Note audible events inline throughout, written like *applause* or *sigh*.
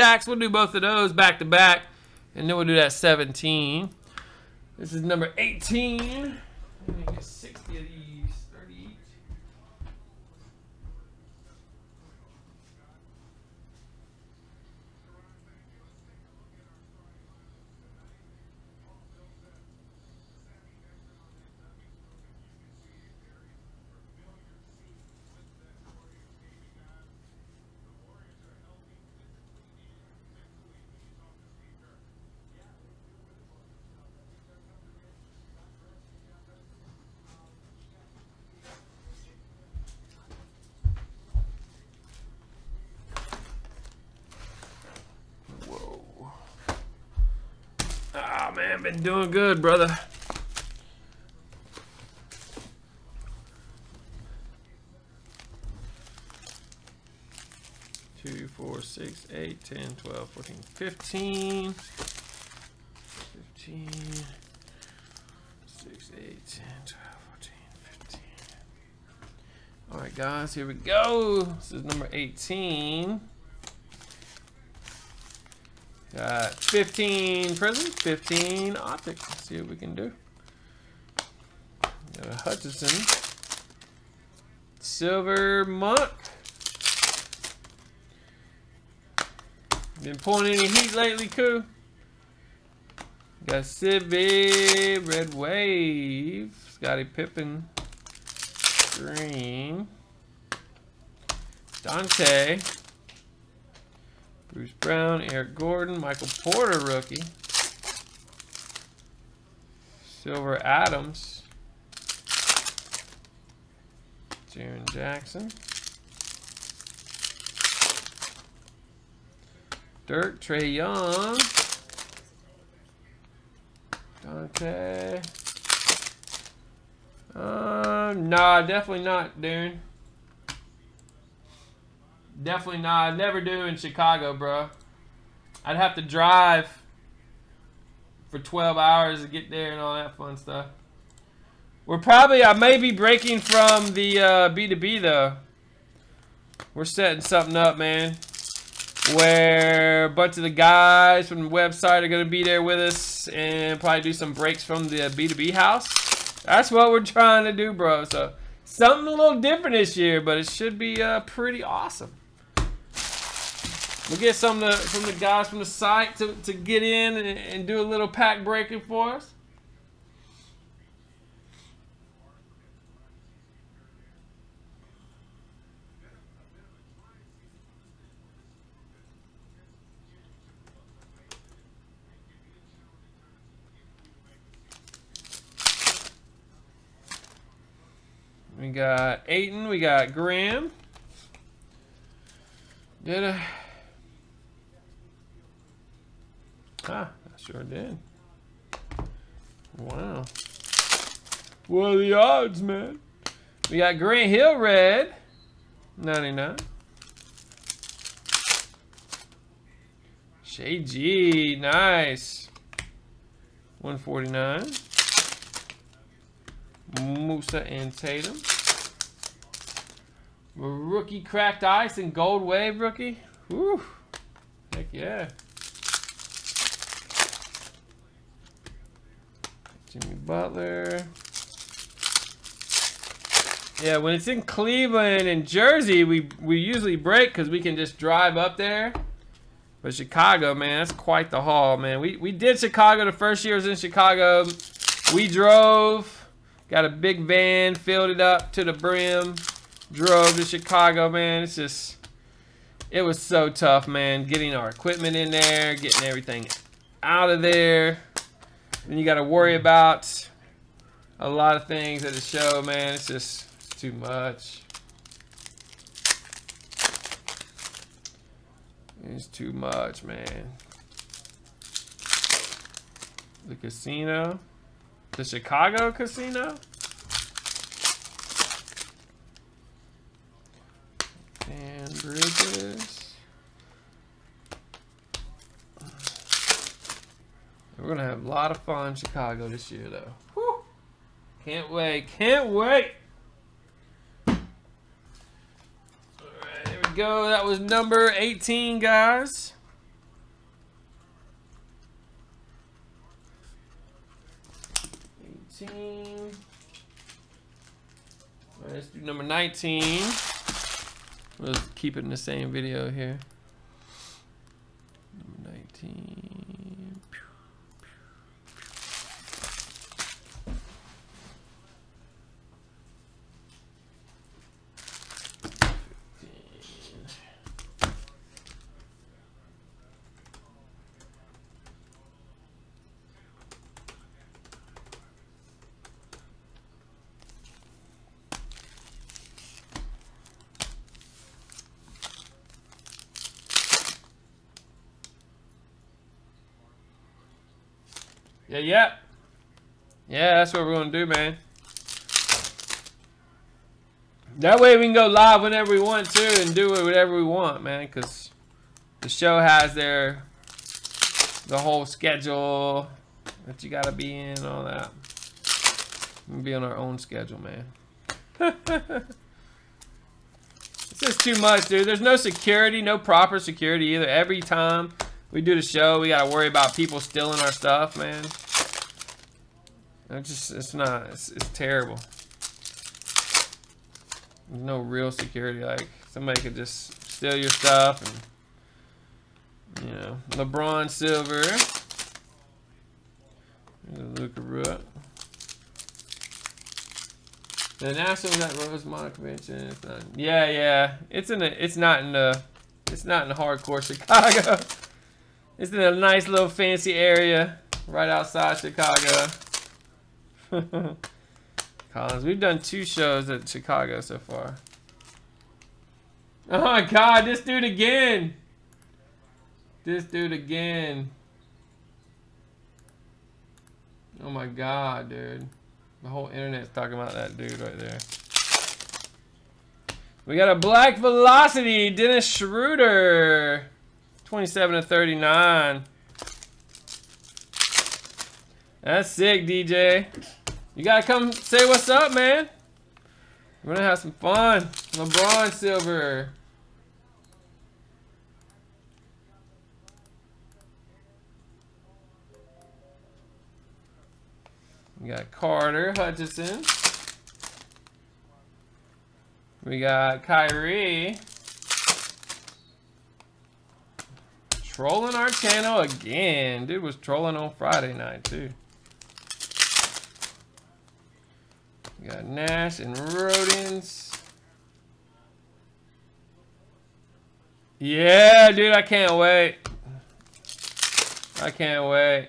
stacks. We'll do both of those back to back. And then we'll do that 17. This is number 18. 60 of these, man, been doing good, brother. Two, four, six, eight, ten, twelve, fourteen, fifteen. Fifteen. Six, eight, ten, twelve, fourteen, fifteen. All right, guys, here we go. This is number 18. Got 15 Prizm, 15 optics. Let's see what we can do. Got a Hutchison. Silver Monk. Been pulling any heat lately, Koo? Got Civi, Red Wave, Scottie Pippen, Green, Dante, Bruce Brown, Eric Gordon, Michael Porter rookie, Silver Adams, Jaren Jackson, Dirk, Trae Young, Dante. Uh, nah, definitely not, dude. Definitely not. I'd never do in Chicago, bro. I'd have to drive for 12 hours to get there and all that fun stuff. We're probably, I may be breaking from the uh, B2B though. We're setting something up, man. Where a bunch of the guys from the website are going to be there with us and probably do some breaks from the B2B house. That's what we're trying to do, bro. So something a little different this year, but it should be uh, pretty awesome. We'll get some of the, from the guys from the site to, to get in and, and do a little pack breaking for us. We got Ayton, we got Graham. Did I? Ah, I sure did. Wow. What are the odds, man? We got Grant Hill red. 99. Shai G, nice. 149. Musa and Tatum. Rookie cracked ice and gold wave rookie. Whew. Heck yeah. Jimmy Butler. Yeah, when it's in Cleveland and Jersey, we we usually break because we can just drive up there. But Chicago, man, that's quite the haul, man. We we did Chicago the first year I was in Chicago. We drove, got a big van, filled it up to the brim, drove to Chicago, man. It's just, it was so tough, man. Getting our equipment in there, getting everything out of there. Then you got to worry about a lot of things at the show, man. It's just it's too much. It's too much, man. The casino. The Chicago casino? lot of fun in Chicago this year, though. Can't wait. Can't wait. All right, we go. That was number 18, guys. Eighteen. Right, let's do number 19. Let's keep it in the same video here. Number 19. Yeah, yeah. Yeah, that's what we're going to do, man. That way we can go live whenever we want to and do it whatever we want, man, because the show has their, the whole schedule that you got to be in all that. We'll be on our own schedule, man. *laughs* this is too much, dude. There's no security, no proper security either. Every time we do the show, we got to worry about people stealing our stuff, man. It's just, it's not, it's, it's terrible. There's no real security. Like, somebody could just steal your stuff and, you know, LeBron Silver. Luka Rook. The National that Rosemont Convention. It's not, yeah, yeah. It's in a, it's not in the, it's not in hardcore Chicago. *laughs* It's in a nice little fancy area right outside Chicago. *laughs* Collins, we've done two shows at Chicago so far. Oh my god, this dude again! This dude again. Oh my god, dude. The whole internet's talking about that dude right there. We got a Black Velocity, Dennis Schroeder. 27 to 39. That's sick, DJ. You gotta come say what's up, man. We're gonna have some fun. LeBron Silver. We got Carter Hutchison. We got Kyrie. Trolling our channel again. Dude was trolling on Friday night too. We got Nash and Rodents. Yeah, dude, I can't wait. I can't wait.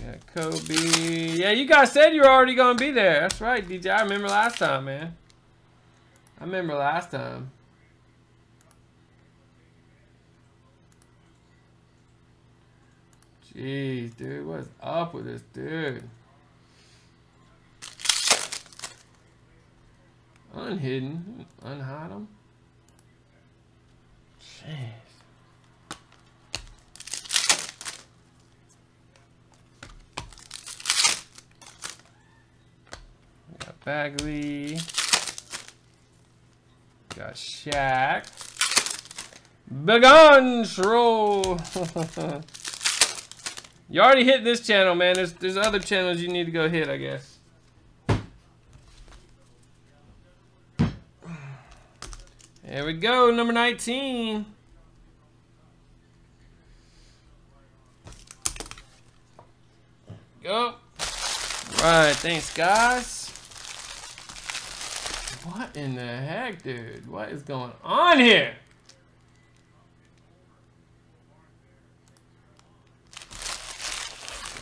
Yeah, Kobe. Yeah, you guys said you were already going to be there. That's right, DJ. I remember last time, man. I remember last time. Jeez, dude. What's up with this dude? Unhidden. Unhide them. Jeez. got Bagley. got Shaq. Begone, *laughs* you already hit this channel, man. There's there's other channels you need to go hit, I guess. There we go, number 19. Go. Right, thanks guys. What in the heck, dude? What is going on here?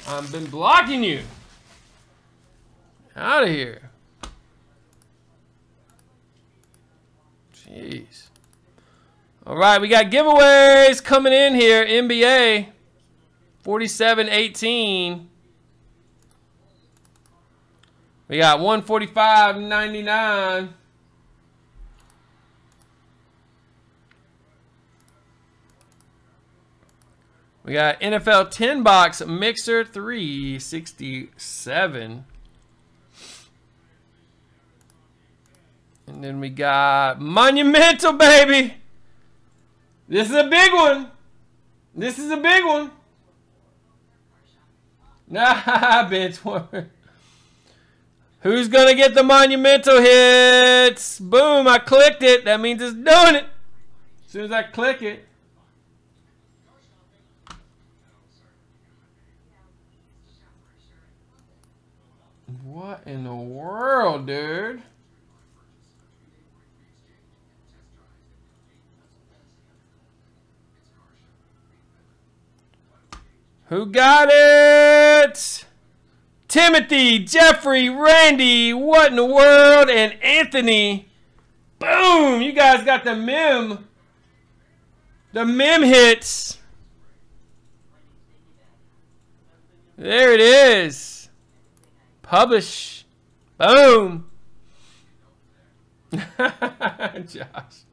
I've been blocking you. Out of here. Jeez. All right, we got giveaways coming in here. NBA 47-18. We got 145.99. We got NFL 10 box mixer 367. And then we got Monumental, baby. This is a big one. This is a big one. *laughs* Nah, bench warmer. *laughs* Who's going to get the monumental hits? Boom, I clicked it. That means it's doing it. As soon as I click it. What in the world, dude? Who got it? Timothy, Jeffrey, Randy, what in the world, and Anthony. Boom! You guys got the mem. The mem hits. There it is. Publish. Boom. *laughs* Josh.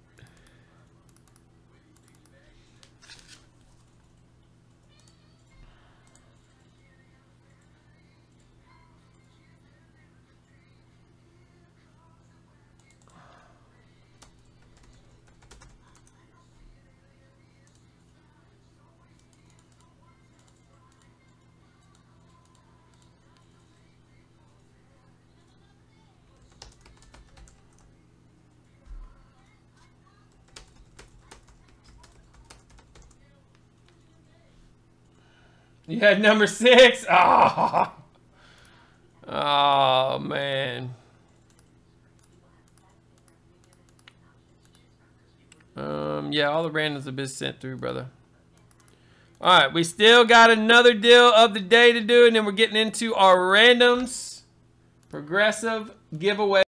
You had number six? Oh, *laughs* oh man. Um, yeah, all the randoms have been sent through, brother. All right, we still got another deal of the day to do, and then we're getting into our randoms progressive giveaway.